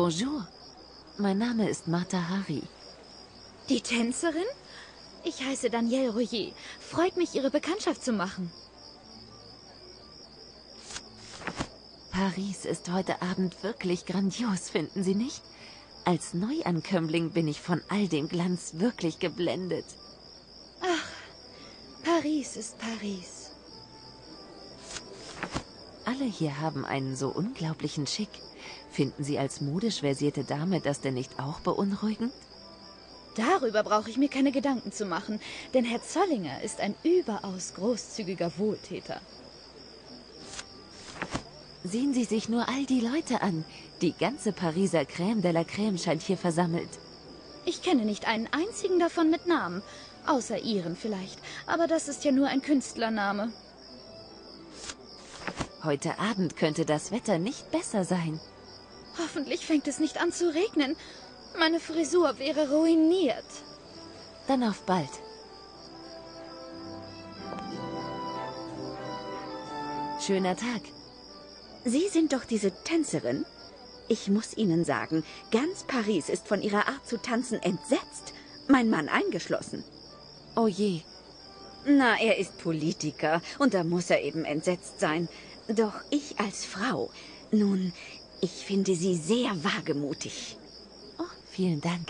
Bonjour. Mein Name ist Martha Hari. Die Tänzerin? Ich heiße Danielle Rouillet. Freut mich, Ihre Bekanntschaft zu machen. Paris ist heute Abend wirklich grandios, finden Sie nicht? Als Neuankömmling bin ich von all dem Glanz wirklich geblendet. Ach, Paris ist Paris. Alle hier haben einen so unglaublichen Schick. Finden Sie als modisch versierte Dame das denn nicht auch beunruhigend? Darüber brauche ich mir keine Gedanken zu machen, denn Herr Zollinger ist ein überaus großzügiger Wohltäter. Sehen Sie sich nur all die Leute an. Die ganze Pariser Crème de la Crème scheint hier versammelt. Ich kenne nicht einen einzigen davon mit Namen, außer Ihren vielleicht, aber das ist ja nur ein Künstlername. Heute Abend könnte das Wetter nicht besser sein. Hoffentlich fängt es nicht an zu regnen. Meine Frisur wäre ruiniert. Dann auf bald. Schöner Tag. Sie sind doch diese Tänzerin? Ich muss Ihnen sagen, ganz Paris ist von Ihrer Art zu tanzen entsetzt. Mein Mann eingeschlossen. Oh je. Na, er ist Politiker und da muss er eben entsetzt sein. Doch ich als Frau, nun, ich finde Sie sehr wagemutig. Oh, vielen Dank.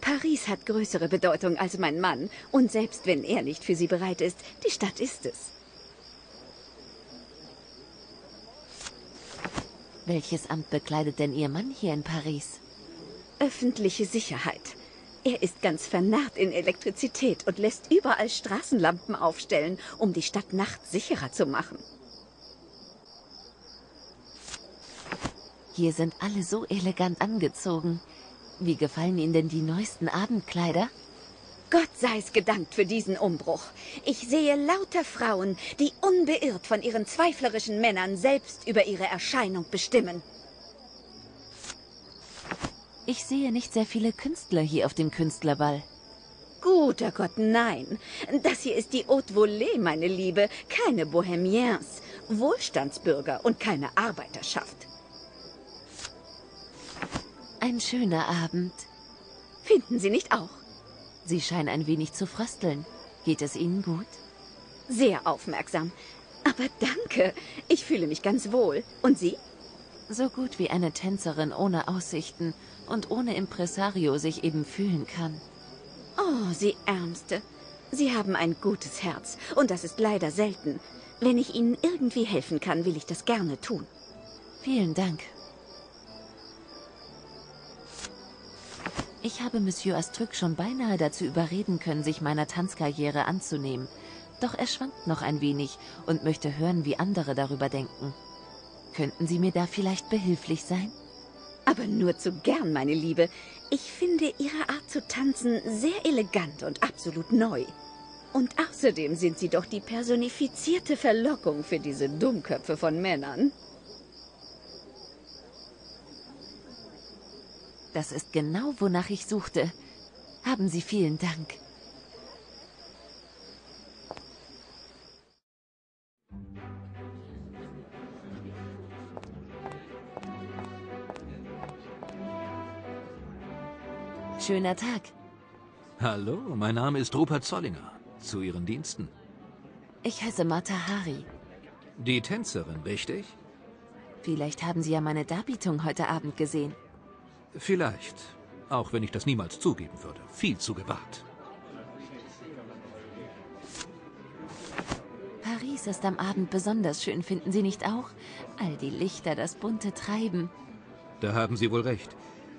Paris hat größere Bedeutung als mein Mann. Und selbst wenn er nicht für Sie bereit ist, die Stadt ist es. Welches Amt bekleidet denn Ihr Mann hier in Paris? Öffentliche Sicherheit. Er ist ganz vernarrt in Elektrizität und lässt überall Straßenlampen aufstellen, um die Stadt nachts sicherer zu machen. Hier sind alle so elegant angezogen. Wie gefallen Ihnen denn die neuesten Abendkleider? Gott sei's gedankt für diesen Umbruch. Ich sehe lauter Frauen, die unbeirrt von ihren zweiflerischen Männern selbst über ihre Erscheinung bestimmen. Ich sehe nicht sehr viele Künstler hier auf dem Künstlerball. Guter Gott, nein. Das hier ist die Haute Volée, meine Liebe, keine Bohemiens, Wohlstandsbürger und keine Arbeiterschaft. Ein schöner Abend. Finden Sie nicht auch? Sie scheinen ein wenig zu frösteln. Geht es Ihnen gut? Sehr aufmerksam. Aber danke. Ich fühle mich ganz wohl. Und Sie? So gut wie eine Tänzerin ohne Aussichten und ohne Impresario sich eben fühlen kann. Oh, Sie Ärmste. Sie haben ein gutes Herz. Und das ist leider selten. Wenn ich Ihnen irgendwie helfen kann, will ich das gerne tun. Vielen Dank. Ich habe Monsieur Astruc schon beinahe dazu überreden können, sich meiner Tanzkarriere anzunehmen. Doch er schwankt noch ein wenig und möchte hören, wie andere darüber denken. Könnten Sie mir da vielleicht behilflich sein? Aber nur zu gern, meine Liebe. Ich finde Ihre Art zu tanzen sehr elegant und absolut neu. Und außerdem sind Sie doch die personifizierte Verlockung für diese Dummköpfe von Männern. Das ist genau, wonach ich suchte. Haben Sie vielen Dank. Schöner Tag. Hallo, mein Name ist Rupert Zollinger. Zu Ihren Diensten. Ich heiße Martha Hari. Die Tänzerin, richtig? Vielleicht haben Sie ja meine Darbietung heute Abend gesehen. Vielleicht. Auch wenn ich das niemals zugeben würde. Viel zu gewagt. Paris ist am Abend besonders schön, finden Sie nicht auch? All die Lichter, das bunte Treiben. Da haben Sie wohl recht.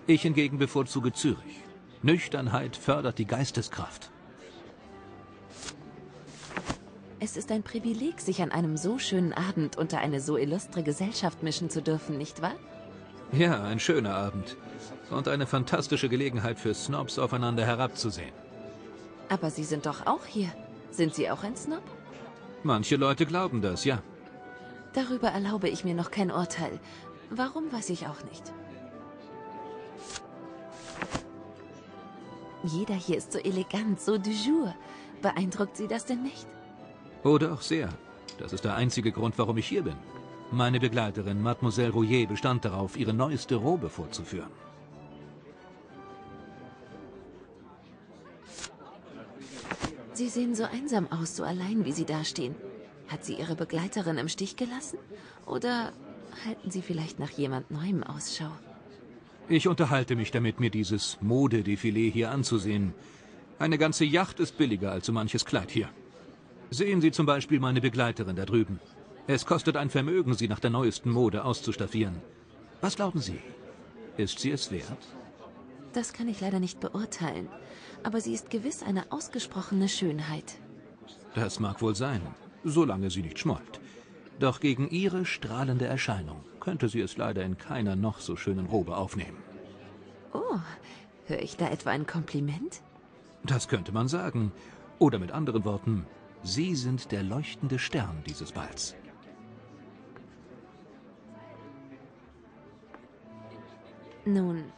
Ich hingegen bevorzuge Zürich. Nüchternheit fördert die Geisteskraft. Es ist ein Privileg, sich an einem so schönen Abend unter eine so illustre Gesellschaft mischen zu dürfen, nicht wahr? Ja, ein schöner Abend. Und eine fantastische Gelegenheit für Snobs aufeinander herabzusehen. Aber Sie sind doch auch hier. Sind Sie auch ein Snob? Manche Leute glauben das, ja. Darüber erlaube ich mir noch kein Urteil. Warum, weiß ich auch nicht. Jeder hier ist so elegant, so du jour. Beeindruckt Sie das denn nicht? Oh doch, sehr. Das ist der einzige Grund, warum ich hier bin. Meine Begleiterin, Mademoiselle Rouillet, bestand darauf, ihre neueste Robe vorzuführen. Sie sehen so einsam aus, so allein, wie Sie dastehen. Hat sie Ihre Begleiterin im Stich gelassen? Oder halten Sie vielleicht nach jemand Neuem Ausschau? Ich unterhalte mich damit, mir dieses Modedefilé hier anzusehen. Eine ganze Yacht ist billiger als so manches Kleid hier. Sehen Sie zum Beispiel meine Begleiterin da drüben. Es kostet ein Vermögen, sie nach der neuesten Mode auszustaffieren. Was glauben Sie? Ist sie es wert? Das kann ich leider nicht beurteilen. Aber sie ist gewiss eine ausgesprochene Schönheit. Das mag wohl sein, solange sie nicht schmollt. Doch gegen ihre strahlende Erscheinung könnte sie es leider in keiner noch so schönen Robe aufnehmen. Oh, höre ich da etwa ein Kompliment? Das könnte man sagen. Oder mit anderen Worten, Sie sind der leuchtende Stern dieses Balls. Nun,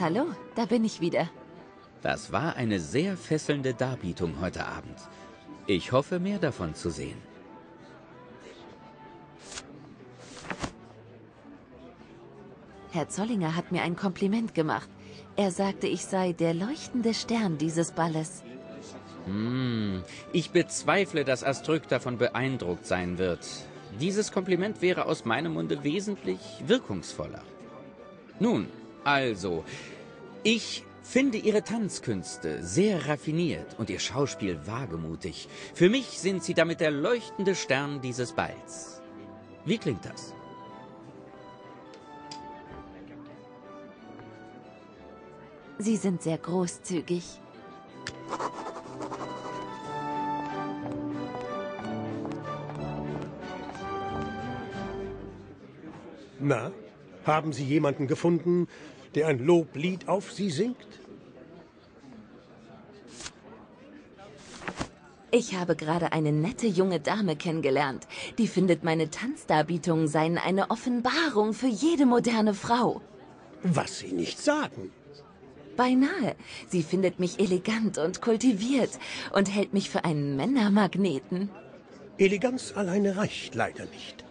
Hallo, da bin ich wieder. Das war eine sehr fesselnde Darbietung heute Abend. Ich hoffe, mehr davon zu sehen. Herr Zollinger hat mir ein Kompliment gemacht. Er sagte, ich sei der leuchtende Stern dieses Balles. Hm, ich bezweifle, dass Astrück davon beeindruckt sein wird. Dieses Kompliment wäre aus meinem Munde wesentlich wirkungsvoller. Nun, also, ich finde Ihre Tanzkünste sehr raffiniert und Ihr Schauspiel wagemutig. Für mich sind Sie damit der leuchtende Stern dieses Balls. Wie klingt das? Sie sind sehr großzügig. Na, haben Sie jemanden gefunden, der ein Loblied auf Sie singt? Ich habe gerade eine nette junge Dame kennengelernt. Die findet, meine Tanzdarbietungen seien eine Offenbarung für jede moderne Frau. Was Sie nicht sagen. Beinahe. Sie findet mich elegant und kultiviert und hält mich für einen Männermagneten. Eleganz alleine reicht leider nicht.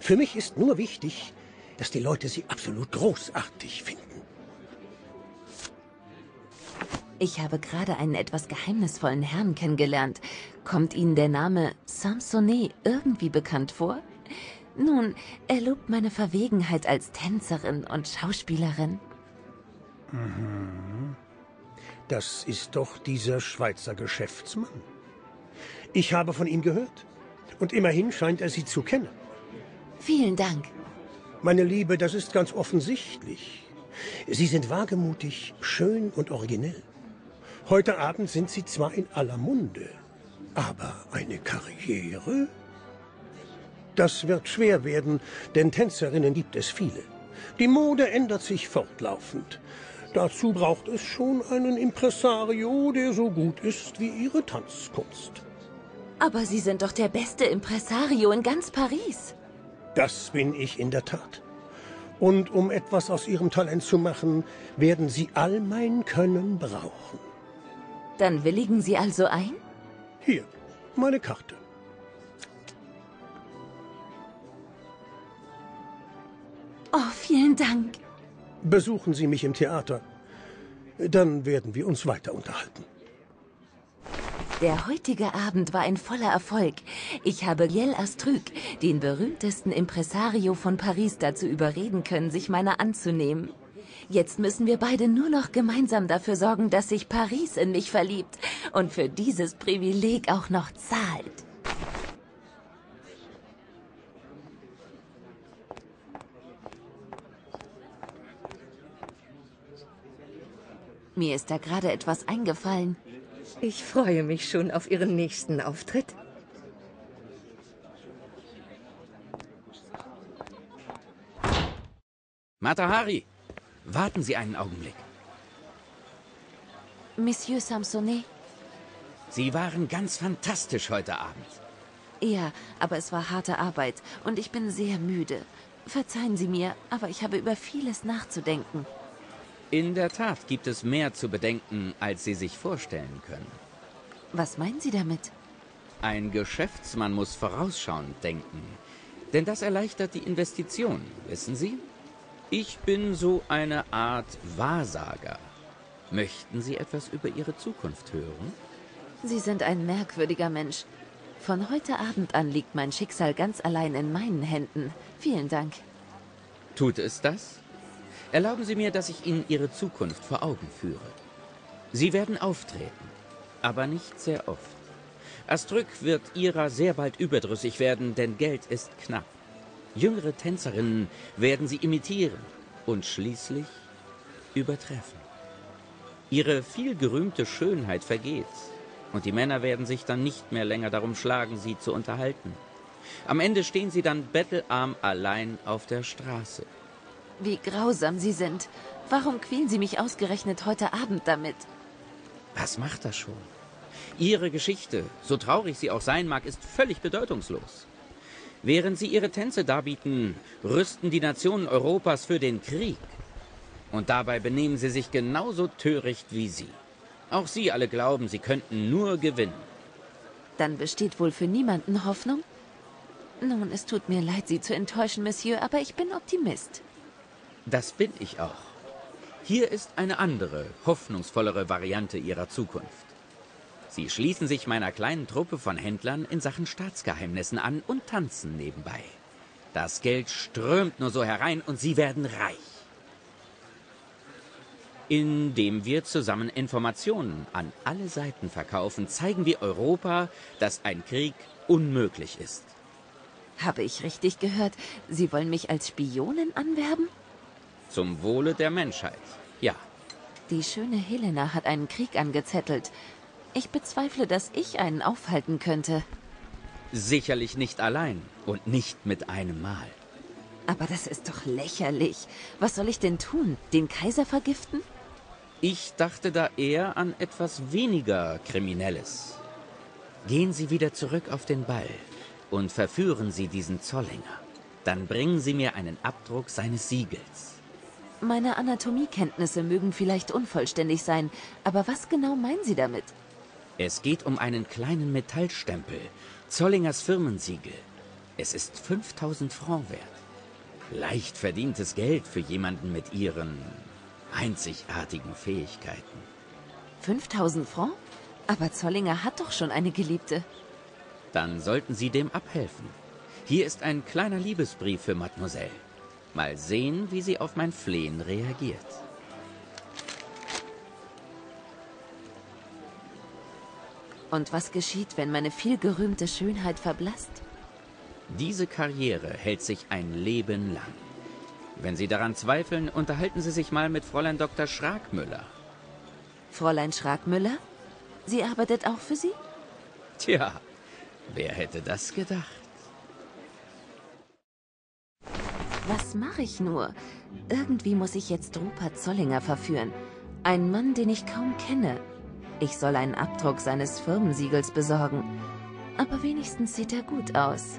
Für mich ist nur wichtig, dass die Leute sie absolut großartig finden. Ich habe gerade einen etwas geheimnisvollen Herrn kennengelernt. Kommt Ihnen der Name Samsonet irgendwie bekannt vor? Nun, er lobt meine Verwegenheit als Tänzerin und Schauspielerin. Das ist doch dieser Schweizer Geschäftsmann. Ich habe von ihm gehört. Und immerhin scheint er Sie zu kennen. Vielen Dank. Meine Liebe, das ist ganz offensichtlich. Sie sind wagemutig, schön und originell. Heute Abend sind Sie zwar in aller Munde, aber eine Karriere? Das wird schwer werden, denn Tänzerinnen gibt es viele. Die Mode ändert sich fortlaufend. Dazu braucht es schon einen Impresario, der so gut ist wie Ihre Tanzkunst. Aber Sie sind doch der beste Impresario in ganz Paris. Das bin ich in der Tat. Und um etwas aus Ihrem Talent zu machen, werden Sie all mein Können brauchen. Dann willigen Sie also ein? Hier, meine Karte. Oh, vielen Dank. Besuchen Sie mich im Theater. Dann werden wir uns weiter unterhalten. Der heutige Abend war ein voller Erfolg. Ich habe Giel Astrüc, den berühmtesten Impresario von Paris, dazu überreden können, sich meiner anzunehmen. Jetzt müssen wir beide nur noch gemeinsam dafür sorgen, dass sich Paris in mich verliebt und für dieses Privileg auch noch zahlt. Mir ist da gerade etwas eingefallen. Ich freue mich schon auf Ihren nächsten Auftritt. Matahari, warten Sie einen Augenblick. Monsieur Samsonet? Sie waren ganz fantastisch heute Abend. Ja, aber es war harte Arbeit und ich bin sehr müde. Verzeihen Sie mir, aber ich habe über vieles nachzudenken. In der Tat gibt es mehr zu bedenken, als Sie sich vorstellen können. Was meinen Sie damit? Ein Geschäftsmann muss vorausschauend denken. Denn das erleichtert die Investition, wissen Sie? Ich bin so eine Art Wahrsager. Möchten Sie etwas über Ihre Zukunft hören? Sie sind ein merkwürdiger Mensch. Von heute Abend an liegt mein Schicksal ganz allein in meinen Händen. Vielen Dank. Tut es das? Erlauben Sie mir, dass ich Ihnen Ihre Zukunft vor Augen führe. Sie werden auftreten, aber nicht sehr oft. Astrück wird ihrer sehr bald überdrüssig werden, denn Geld ist knapp. Jüngere Tänzerinnen werden sie imitieren und schließlich übertreffen. Ihre vielgerühmte Schönheit vergeht, und die Männer werden sich dann nicht mehr länger darum schlagen, sie zu unterhalten. Am Ende stehen sie dann bettelarm allein auf der Straße. Wie grausam Sie sind. Warum quälen Sie mich ausgerechnet heute Abend damit? Was macht das schon? Ihre Geschichte, so traurig sie auch sein mag, ist völlig bedeutungslos. Während sie ihre Tänze darbieten, rüsten die Nationen Europas für den Krieg. Und dabei benehmen sie sich genauso töricht wie sie. Auch sie alle glauben, sie könnten nur gewinnen. Dann besteht wohl für niemanden Hoffnung? Nun, es tut mir leid, Sie zu enttäuschen, Monsieur, aber ich bin Optimist. Das bin ich auch. Hier ist eine andere, hoffnungsvollere Variante ihrer Zukunft. Sie schließen sich meiner kleinen Truppe von Händlern in Sachen Staatsgeheimnissen an und tanzen nebenbei. Das Geld strömt nur so herein und sie werden reich. Indem wir zusammen Informationen an alle Seiten verkaufen, zeigen wir Europa, dass ein Krieg unmöglich ist. Habe ich richtig gehört? Sie wollen mich als Spionin anwerben? Zum Wohle der Menschheit, ja. Die schöne Helena hat einen Krieg angezettelt. Ich bezweifle, dass ich einen aufhalten könnte. Sicherlich nicht allein und nicht mit einem Mal. Aber das ist doch lächerlich. Was soll ich denn tun? Den Kaiser vergiften? Ich dachte da eher an etwas weniger Kriminelles. Gehen Sie wieder zurück auf den Ball und verführen Sie diesen Zollinger. Dann bringen Sie mir einen Abdruck seines Siegels. Meine Anatomiekenntnisse mögen vielleicht unvollständig sein, aber was genau meinen Sie damit? Es geht um einen kleinen Metallstempel, Zollingers Firmensiegel. Es ist 5000 Franc wert. Leicht verdientes Geld für jemanden mit ihren einzigartigen Fähigkeiten. 5000 Franc? Aber Zollinger hat doch schon eine Geliebte. Dann sollten Sie dem abhelfen. Hier ist ein kleiner Liebesbrief für Mademoiselle. Mal sehen, wie sie auf mein Flehen reagiert. Und was geschieht, wenn meine vielgerühmte Schönheit verblasst? Diese Karriere hält sich ein Leben lang. Wenn Sie daran zweifeln, unterhalten Sie sich mal mit Fräulein Dr. Schragmüller. Fräulein Schragmüller? Sie arbeitet auch für Sie? Tja, wer hätte das gedacht? Was mache ich nur? Irgendwie muss ich jetzt Rupert Zollinger verführen. Ein Mann, den ich kaum kenne. Ich soll einen Abdruck seines Firmensiegels besorgen. Aber wenigstens sieht er gut aus.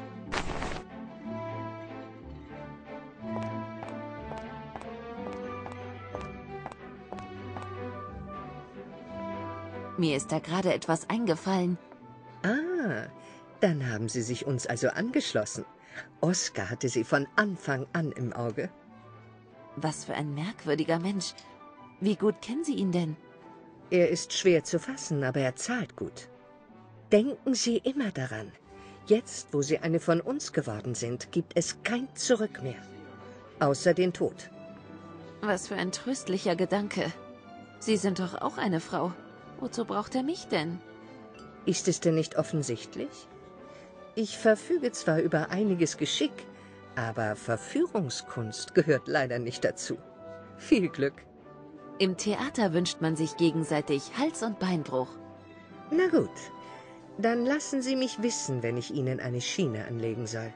Mir ist da gerade etwas eingefallen. Ah, dann haben Sie sich uns also angeschlossen. Oskar hatte Sie von Anfang an im Auge. Was für ein merkwürdiger Mensch. Wie gut kennen Sie ihn denn? Er ist schwer zu fassen, aber er zahlt gut. Denken Sie immer daran. Jetzt, wo Sie eine von uns geworden sind, gibt es kein Zurück mehr. Außer den Tod. Was für ein tröstlicher Gedanke. Sie sind doch auch eine Frau. Wozu braucht er mich denn? Ist es denn nicht offensichtlich? Ich verfüge zwar über einiges Geschick, aber Verführungskunst gehört leider nicht dazu. Viel Glück. Im Theater wünscht man sich gegenseitig Hals- und Beinbruch. Na gut, dann lassen Sie mich wissen, wenn ich Ihnen eine Schiene anlegen soll.